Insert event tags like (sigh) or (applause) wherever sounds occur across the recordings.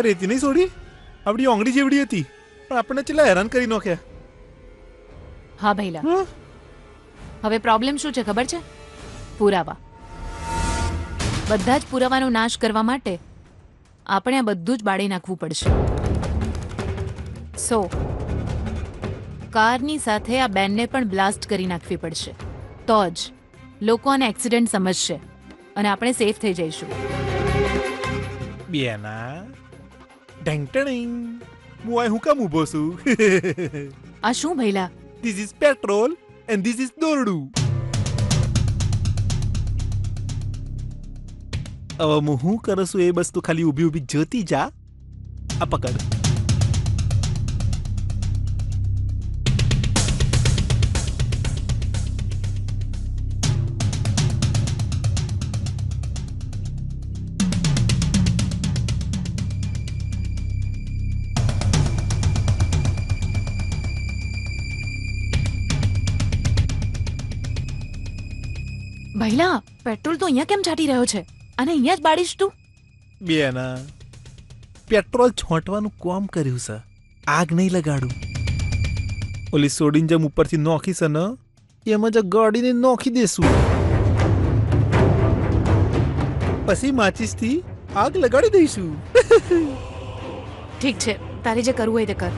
રહેતી નહીં સોડી? આપણી ઓંગળી જેવડી હતી. પણ આપણને ચેલા હેરાન કરી નાખ્યા. હા ભૈલા. હા? હવે પ્રોબ્લેમ શું છે ખબર છે? પુરાવા. બધા જ પુરાવાનો નાશ કરવા માટે આપણે આ બધું જ બાળી નાખવું પડશે. સો કારની સાથે આ બેનને પણ બ્લાસ્ટ કરી નાખવી પડશે. તો જ લોકો આને એક્સિડન્ટ સમજશે અને આપણે સેફ થઈ જઈશું. બેના ઢેંગટણીંગ હું આ હું કામ ઊભો છું આ શું ભૈલા? This is petrol and this is દોરડું હવે હું હું કરું છું એ બસ તું ખાલી ઊભી ઊભી જોતી જા. આ પકડ. ભૈલા પેટ્રોલ તો અહીંયા કેમ છાંટી રહ્યો છે? અને અહીંયા જ બાળીશ તું? બેના પેટ્રોલ છોંટવાનું કોમ કર્યું છે. આગ નહીં લગાડું. ઓલી સોડીને જેમ ઉપરથી નોખી છે ને એમાં જ ગાડીને નોખી દેશું. પછી માચીસથી આગ લગાડી દઈશું. ઠીક છે તારે જે કરવું હોય તે કર.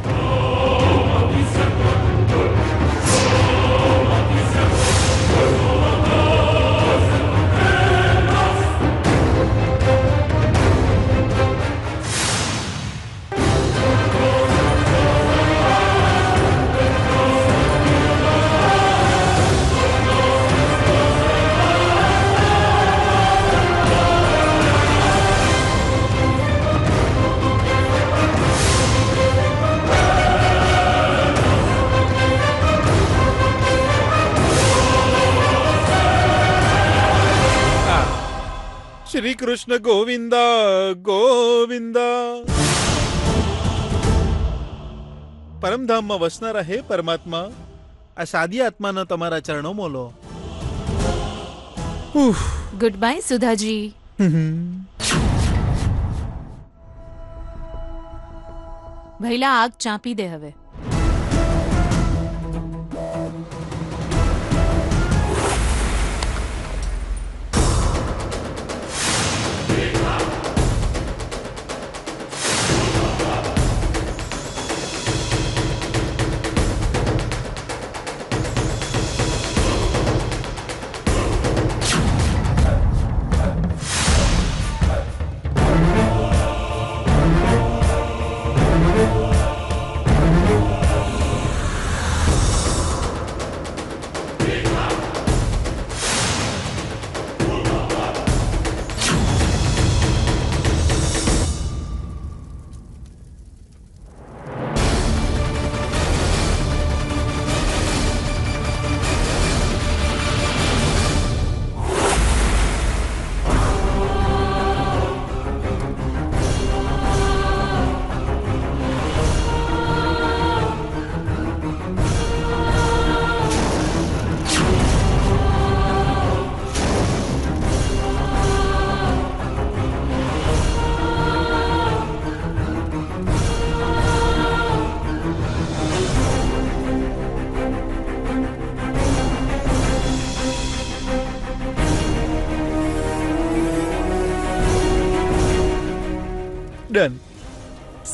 શ્રી કૃષ્ણ ગોવિંદા ગોવિંદા પરમધામમાં વસનારા હે પરમાત્મા આ સાદી આત્માના તમારા ચરણો મોલો ઉફ. ગુડ બાય સુધાજી ભૈલા આગ ચાંપી દે હવે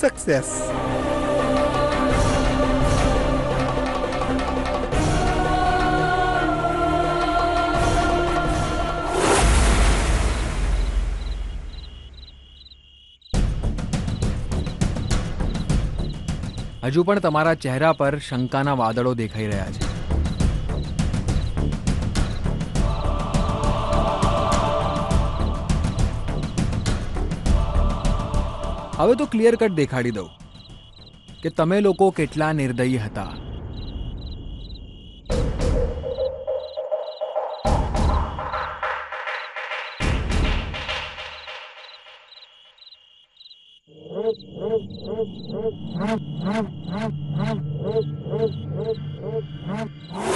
સક્સેસ હજુ પણ તમારા ચહેરા પર શંકાના વાદળો દેખાઈ રહ્યા છે. હવે તો ક્લિયર કટ દેખાડી દઉં કે તમે લોકો કેટલા નિર્દયી હતા Huh?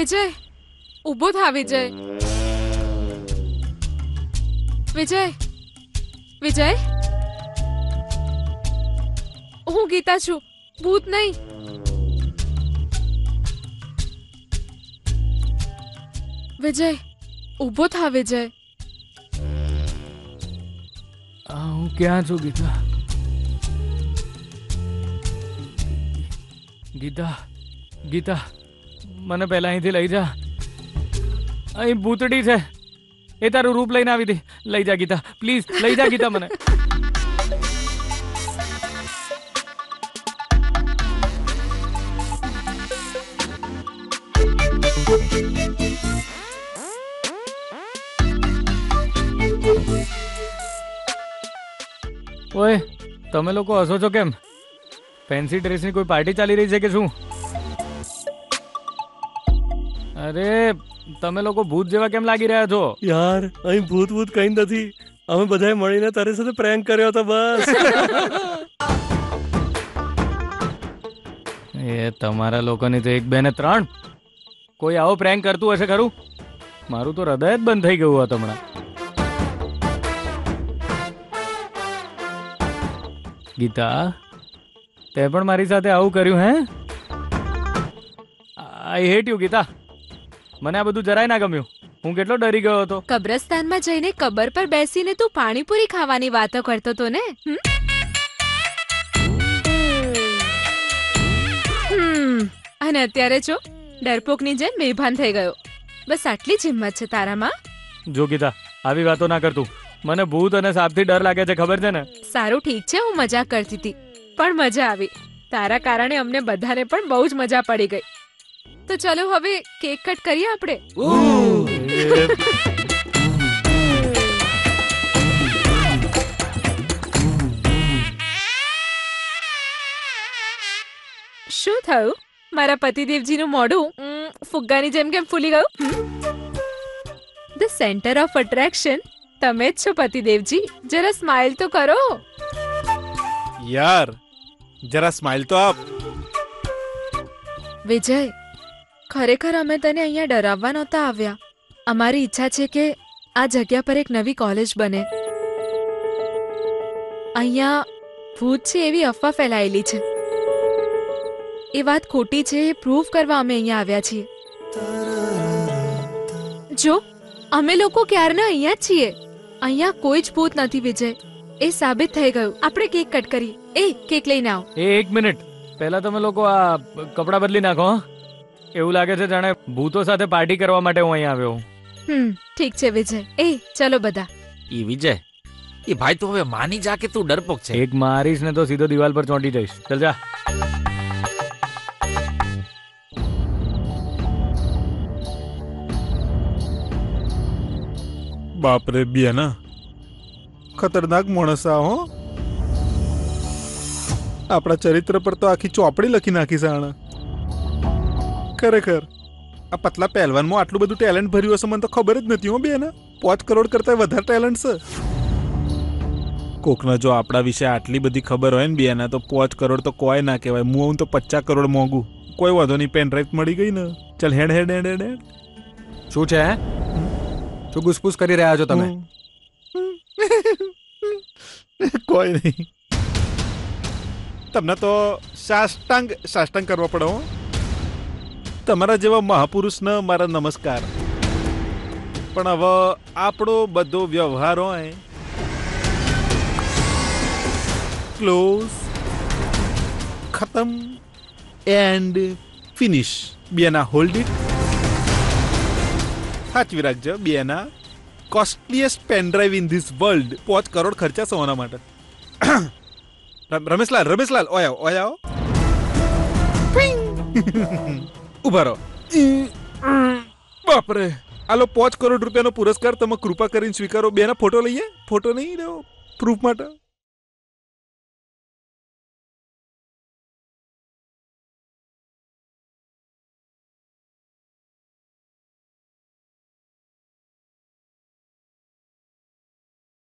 વિજય ઊભો થા વિજય વિજય વિજય હું ગીતા છું ભૂત નહીં વિજય ઊભો થા વિજય આ હું ક્યાં છું ગીતા ગીતા ગીતા મને પહેલા અહીંથી લઈ જા. અહીં ભૂતડી છે. એ તારું રૂપ લઈને આવી હતી લઈ જા, ગીતા. પ્લીઝ લઈ જા, ગીતા, મને. ઓય, તમે લોકો હસો છો કેમ? ફેન્સી ડ્રેસની કોઈ પાર્ટી ચાલી રહી છે કે શું? અરે તમે લોકો ભૂત જેવા કેમ લાગી રહ્યા છો? યાર અહીં ભૂત ભૂત કઈ નથી. અમે બધાએ મળીને તારી સાથે પ્રેન્ક કર્યો હતો બસ. (laughs) એ તમારા લોકોની તો એક બે ને ત્રણ. કોઈ આવો પ્રેન્ક કરતું હશે ખરું? મારું તો હૃદય જ બંધ થઈ ગયું હતું હમણાં. ગીતા તે પણ મારી સાથે આવું કર્યું હે? I hate you Gita. મને આ બધું જરાય ના ગમ્યું. હું કેટલો ડરી ગયો હતો. કબ્રસ્તાનમાં જઈને કબર પર બેસીને તું પાણીપુરી ખાવાની વાતો કરતો તો ને? અને અત્યારે જો ડરપોકની જેમ બેભાન થઈ ગયો. બસ આટલી જ હિંમત છે તારામાં? જો ગીતા આવી વાતો ના કરતું મને ભૂત અને સાપથી ડર લાગે છે ખબર છે ને? સારું ઠીક છે હું મજાક કરતી હતી પણ મજા આવી. તારા કારણે અમને બધાને પણ બહુ જ મજા પડી ગઈ. તો ચલો હવે કેક કટ કરીએ આપણે? શું થયું? મારા પતિદેવજીનું મોઢું ફુગ્ગાની જેમ કેમ ફૂલી ગયું? ધ સેન્ટર ઓફ અટ્રેક્શન તમે જ છો પતિદેવજી જરા સ્માઇલ તો કરો. યાર જરા સ્માઇલ તો આપ. વિજય ખરેખર અમે તને અહીંયા ડરાવવા નહોતા આવ્યા. અમારી ઈચ્છા છે કે આ જગ્યા પર એક નવી કોલેજ બને. અહીંયા ભૂત છે એવી અફવા ફેલાયેલી છે. એ વાત ખોટી છે એ પ્રૂવ કરવા અમે અહીંયા આવ્યા છીએ. જો, અમે લોકો ક્યારના અહીંયા છીએ? અહીંયા કોઈ જ ભૂત નથી વિજય. એ સાબિત થઈ ગયું. આપણે કેક કટ કરી. એ, કેક લઈને આવો. એક મિનિટ. પહેલા તમે લોકો આ કપડાં બદલી નાખો, હં? એવું લાગે છે જાણે ભૂતો સાથે પાર્ટી કરવા માટે હું અહીંયા આવ્યો હમ ઠીક છે વિજય. એ ચલો બધા. ઈ વિજય એ ભાઈ તું હવે માની જા કે તું ડરપોક છે? એક મારીશ ને તો સીધો દિવાલ પર ચોંટી જઈશ. ચલ જા. બાપરે બેના. ખતરનાક માણસ આ હો. આપણા ચરિત્ર પર તો આખી ચોપડી લખી નાખી છે આણે. ખરેખર. આ પતલા પહેલવાનમાં આટલું બધું ટેલેન્ટ ભર્યું હશે મને તો ખબર જ નથી હો બેન પાંચ કરોડ કરતા વધારે ટેલેન્ટ છે. કોકને જો આપણા વિશે આટલી બધી ખબર હોય ને બેના તો પાંચ કરોડ તો કોઈ ના કહેવાય. હું હું તો પચાસ કરોડ મોંઘું. કોઈ વાંધો નહીં પેન ડ્રાઈવ મળી ગઈ ને. ચાલ હેડ હેડ હેડ હેડ શું છે હે? શું ગુસપુસ કરી રહ્યા છો તમે? (laughs) કોઈ નહીં. તમને તો સાષ્ટાંગ સાષ્ટાંગ કરવો પડે હો. તમારા જેવા મહાપુરુષને મારા નમસ્કાર. પણ હવે આપણો બધો વ્યવહાર હોય. ક્લોઝ ખતમ. એન્ડ ફિનિશ બેના હોલ્ડ ઇટ સાચવી રાખજો બેના. Costliest pen drive in this world પાંચ કરોડ ખર્ચા છે માટે. (coughs) રમેશલાલ રમેશલાલ ઓયા ઓયા. (laughs) ઊભા રહો. બાપરે આલો પાંચ કરોડ રૂપિયાનો પુરસ્કાર તમે કૃપા કરીને સ્વીકારો. બેના ફોટો લઈએ? ફોટો નહીં રહ્યો? પ્રૂફ માટે?